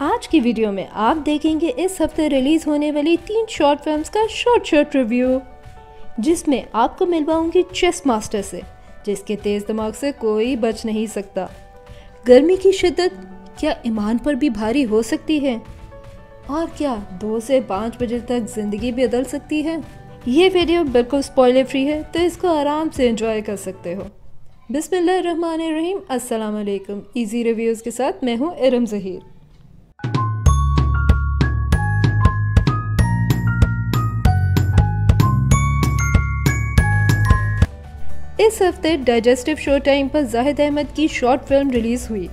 आज की वीडियो में आप देखेंगे इस हफ़्ते रिलीज़ होने वाली तीन शॉर्ट फिल्म्स का शॉर्ट शॉर्ट रिव्यू जिसमें आपको मिलवाऊँगी चेस मास्टर से, जिसके तेज दिमाग से कोई बच नहीं सकता। गर्मी की शिद्दत क्या ईमान पर भी भारी हो सकती है? और क्या दो से पाँच बजे तक ज़िंदगी बदल सकती है? ये वीडियो बिल्कुल स्पॉइलर फ्री है तो इसको आराम से एंजॉय कर सकते हो। अस्सलाम वालेकुम इजी रिव्यूज़ के साथ मैं हूँ इरम जहीर। इस हफ़्ते डाइजेस्टिव शो टाइम पर जाहिद अहमद की शॉर्ट फ़िल्म रिलीज़ हुई,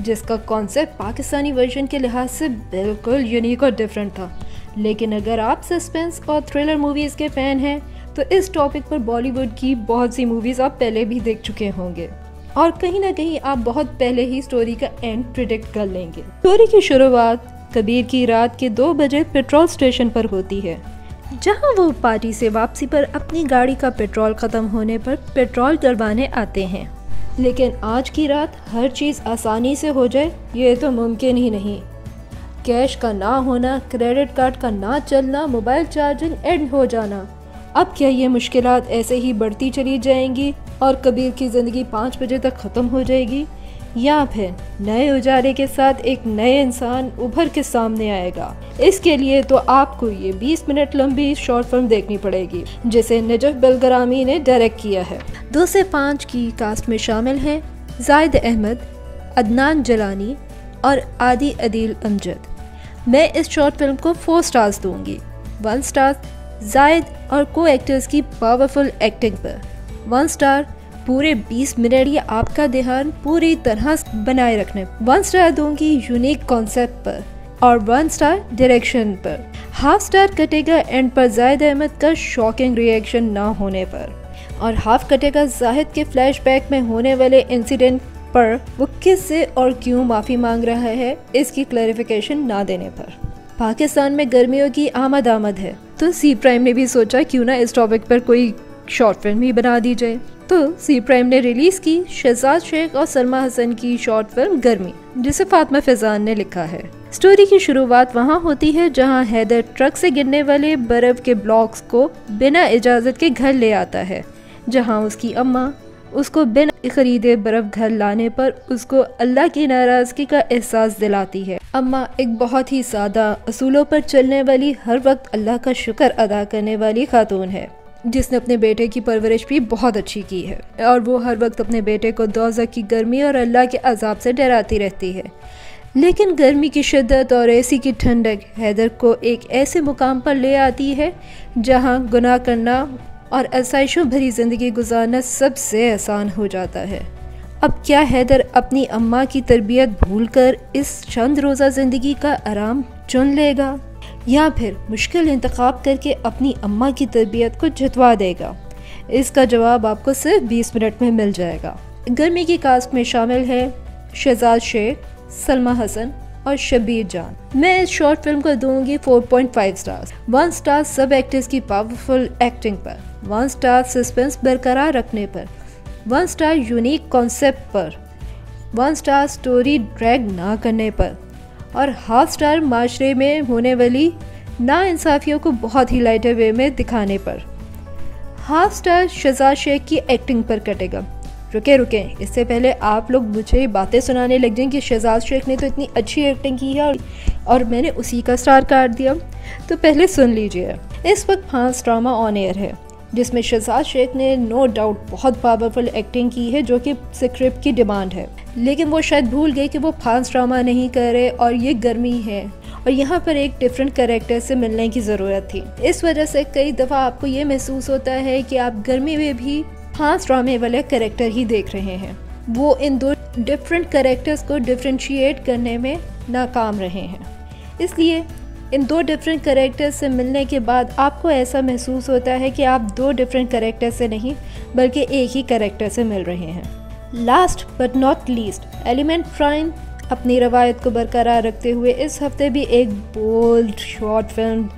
जिसका कॉन्सेप्ट पाकिस्तानी वर्जन के लिहाज से बिल्कुल यूनिक और डिफरेंट था। लेकिन अगर आप सस्पेंस और थ्रिलर मूवीज़ के फ़ैन हैं तो इस टॉपिक पर बॉलीवुड की बहुत सी मूवीज़ आप पहले भी देख चुके होंगे। और कहीं ना कहीं आप बहुत पहले ही स्टोरी का एंड प्रिडिक्ट कर लेंगे। स्टोरी की शुरुआत कबीर की रात के दो बजे पेट्रोल स्टेशन पर होती है। जहाँ वो पार्टी से वापसी पर अपनी गाड़ी का पेट्रोल ख़त्म होने पर पेट्रोल डलवाने आते हैं। लेकिन आज की रात हर चीज़ आसानी से हो जाए, ये तो मुमकिन ही नहीं। कैश का ना होना, क्रेडिट कार्ड का ना चलना, मोबाइल चार्जिंग एंड हो जाना। अब क्या ये मुश्किल ऐसे ही बढ़ती चली जाएँगी और कबीर की ज़िंदगी पाँच बजे तक ख़त्म हो जाएगी? या फिर नए उजाले के साथ एक नए इंसान उभर के सामने आएगा। इसके लिए तो आपको ये 20 मिनट लंबी शॉर्ट फ़िल्म देखनी पड़ेगी, जिसे नजफ बलगरामी ने डायरेक्ट किया है। दो से पाँच की कास्ट में शामिल हैं जायद अहमद, अदनान जलानी और आदि अदील अमजद। मैं इस शॉर्ट फ़िल्म को फोर स्टार्स दूँगी। वन स्टार जायद और को एक्टर्स की पावरफुल एक्टिंग पर। वन स्टार पूरे 20 मिनट ये आपका ध्यान पूरी तरह बनाए रखने। वन स्टार दूँगी यूनिक कॉन्सेप्ट पर और वन स्टार डायरेक्शन पर। हाफ़ स्टार कटेगा एंड पर जाहिद अहमद का शॉकिंग रिएक्शन ना होने पर। और हाफ़ कटेगा जाहिद के फ्लैशबैक में होने वाले इंसिडेंट पर वो किस से और क्यों माफ़ी मांग रहा है, इसकी क्लैरिफिकेशन ना देने पर। पाकिस्तान में गर्मियों की आमद आमद है। तो सी प्राइम ने भी सोचा क्यों ना इस टॉपिक पर कोई शॉर्ट फ़िल्म ही बना दी जाए। तो सी प्राइम ने रिलीज़ की शहजाद शेख और सलमा हसन की शॉर्ट फ़िल्म गर्मी, जिसे फातमा फैजान ने लिखा है। स्टोरी की शुरुआत वहाँ होती है, जहाँ हैदर ट्रक से गिरने वाले बर्फ़ के ब्लॉक्स को बिना इजाज़त के घर ले आता है, जहाँ उसकी अम्मा उसको बिना खरीदे बर्फ़ घर लाने पर उसको अल्लाह की नाराज़गी का एहसास दिलाती है। अम्मा एक बहुत ही सादा असूलों पर चलने वाली, हर वक्त अल्लाह का शुक्र अदा करने वाली खातून है। जिसने अपने बेटे की परवरिश भी बहुत अच्छी की है और वो हर वक्त अपने बेटे को दोजक की गर्मी और अल्लाह के अजाब से डराती रहती है। लेकिन गर्मी की शिद्दत और ऐसी की ठंडक हैदर को एक ऐसे मुकाम पर ले आती है जहाँ गुनाह करना और आसाइशों भरी ज़िंदगी गुजारना सबसे आसान हो जाता है। अब क्या हैदर अपनी अम्मा की तरबियत भूलकर इस चंद रोज़ा ज़िंदगी का आराम चुन लेगा? या फिर मुश्किल इंतखब करके अपनी अम्मा की तरबियत को जितवा देगा। इसका जवाब आपको सिर्फ़ 20 मिनट में मिल जाएगा। गर्मी की कास्ट में शामिल है शहजाद शेख, सलमा हसन और शबीर जान। मैं इस शॉर्ट फ़िल्म को दूँगी 4.5 स्टार्स। वन स्टार सब एक्टर्स की पावरफुल एक्टिंग पर। वन स्टार सस्पेंस बरकरार रखने पर। वन स्टार यूनिक कॉन्सेप्ट पर। वन स्टार स्टोरी ड्रैग ना करने पर। और हाफ़ स्टार माशरे में होने वाली नाानसाफ़ियों को बहुत ही लाइटर वे में दिखाने पर। हाफ़ स्टार शहजाद शेख की एक्टिंग पर कटेगा। रुके रुके, इससे पहले आप लोग मुझे बातें सुनाने लग जाएँ कि शहजाद शेख ने तो इतनी अच्छी एक्टिंग की है और मैंने उसी का स्टार काट दिया। तो पहले सुन लीजिए। इस वक्त फांस ड्रामा ऑन एयर है, जिसमें शहजाद शेख ने नो डाउट बहुत पावरफुल एक्टिंग की है, जो कि स्क्रिप्ट की डिमांड है। लेकिन वो शायद भूल गए कि वो फांस ड्रामा नहीं करे और ये गर्मी है। और यहाँ पर एक डिफरेंट करेक्टर से मिलने की ज़रूरत थी। इस वजह से कई दफ़ा आपको ये महसूस होता है कि आप गर्मी में भी फांस ड्रामे वाले करेक्टर ही देख रहे हैं। वो इन दो डिफरेंट करेक्टर्स को डिफ्रेंशिएट करने में नाकाम रहे हैं। इसलिए इन दो डिफरेंट करेक्टर से मिलने के बाद आपको ऐसा महसूस होता है कि आप दो डिफरेंट करेक्टर से नहीं, बल्कि एक ही करेक्टर से मिल रहे हैं। Last but not least element prime अपनी रवायत को बरकरार रखते हुए इस हफ़्ते भी एक bold short film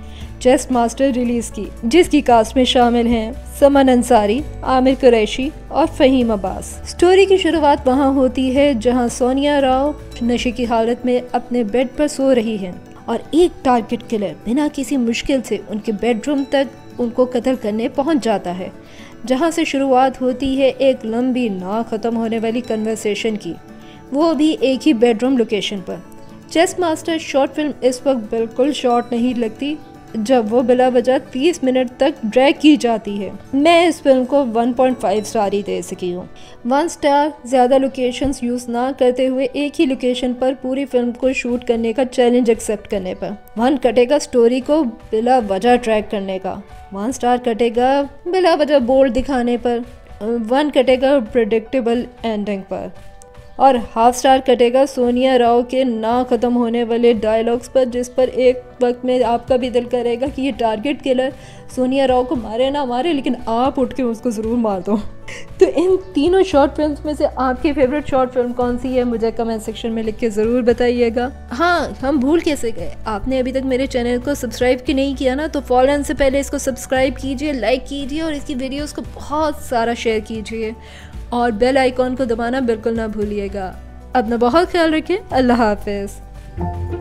chess master release की, जिसकी कास्ट में शामिल हैं समन अंसारी, आमिर कुरैशी और फ़हीम अब्बास। स्टोरी की शुरुआत वहाँ होती है जहाँ सोनिया राव नशे की हालत में अपने बेड पर सो रही हैं और एक टारगेट किलर बिना किसी मुश्किल से उनके बेडरूम तक उनको कत्ल करने पहुँच जाता है। जहाँ से शुरुआत होती है एक लंबी ना ख़त्म होने वाली कन्वर्सेशन की। वो भी एक ही बेडरूम लोकेशन पर। चेस मास्टर शॉर्ट फ़िल्म इस वक्त बिल्कुल शॉर्ट नहीं लगती। जब वो बिला वजह 30 मिनट तक ड्रैग की जाती है। मैं इस फ़िल्म को 1.5 स्टार ही दे सकी हूँ। वन स्टार ज़्यादा लोकेशंस यूज़ ना करते हुए एक ही लोकेशन पर पूरी फ़िल्म को शूट करने का चैलेंज एक्सेप्ट करने पर। वन कटेगा स्टोरी को बिला वजह ट्रैक करने का। वन स्टार कटेगा बिला वजह बोल्ड दिखाने पर। वन कटेगा प्रिडिक्टेबल एंडिंग पर। और हाफ़ स्टार कटेगा सोनिया राव के ना ख़त्म होने वाले डायलॉग्स पर, जिस पर एक वक्त में आपका भी दिल करेगा कि ये टारगेट किलर सोनिया राव को मारे ना मारे, लेकिन आप उठ के उसको ज़रूर मार दो। तो इन तीनों शॉर्ट फ़िल्म में से आपकी फेवरेट शॉर्ट फ़िल्म कौन सी है, मुझे कमेंट सेक्शन में लिख के ज़रूर बताइएगा। हाँ हम भूल कैसे गए? आपने अभी तक मेरे चैनल को सब्सक्राइब की नहीं किया ना तो फॉलन से पहले इसको सब्सक्राइब कीजिए लाइक कीजिए और इसकी वीडियोज़ को बहुत सारा शेयर कीजिए। और बेल आइकॉन को दबाना बिल्कुल ना भूलिएगा। अपना बहुत ख्याल रखें। अल्लाह हाफिज़।